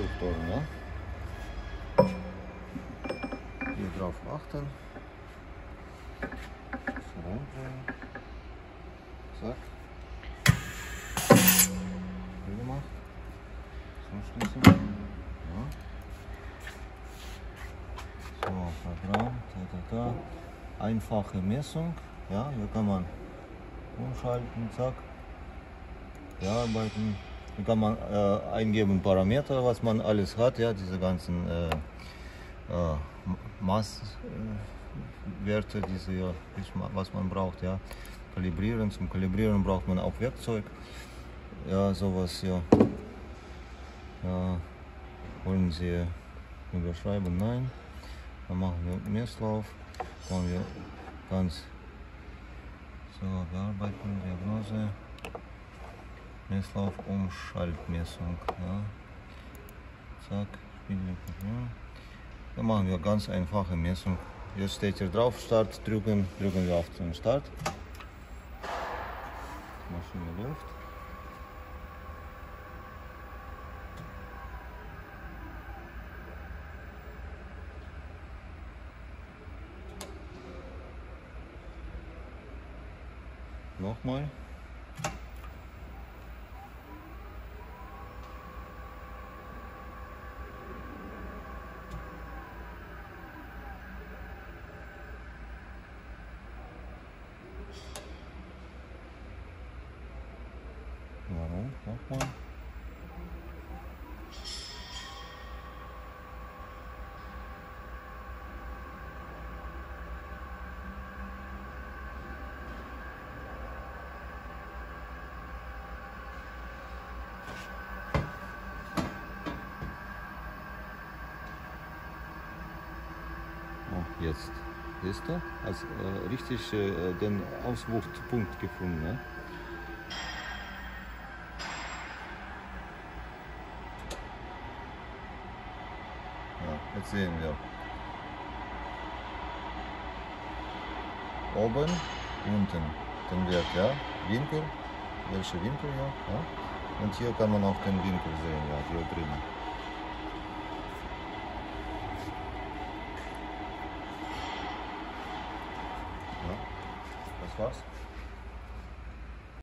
Durchdrücken, ja? Hier drauf achten. So rumdrehen. Zack. Hier gemacht. So schließen. Ja. So, Programm, da, da, da. Einfache Messung. Ja, hier kann man umschalten, zack. Bearbeiten. Hier kann man äh, eingeben Parameter, was man alles hat, ja, diese ganzen äh, äh, Maßwerte, äh, ja, was man braucht, ja. Kalibrieren, zum Kalibrieren braucht man auch Werkzeug, ja, sowas, ja. ja. Wollen Sie überschreiben? Nein. Dann machen wir Messlauf, machen wir ganz so, bearbeiten, Diagnose. Messlauf, Umschaltmessung. Ja. Zack. Dann machen wir ganz einfache Messung. Jetzt steht hier drauf, Start drücken, drücken wir auf den Start. Die Maschine läuft. Nochmal. Nochmal. Oh, jetzt. Siehst du? Als äh, richtig äh, den Auswuchtpunkt gefunden. Ne? Jetzt sehen wir. Oben, unten den Wert, ja. Winkel, welche Winkel, ja. ja. Und hier kann man auch den Winkel sehen, ja, hier drinnen. Ja, das war's.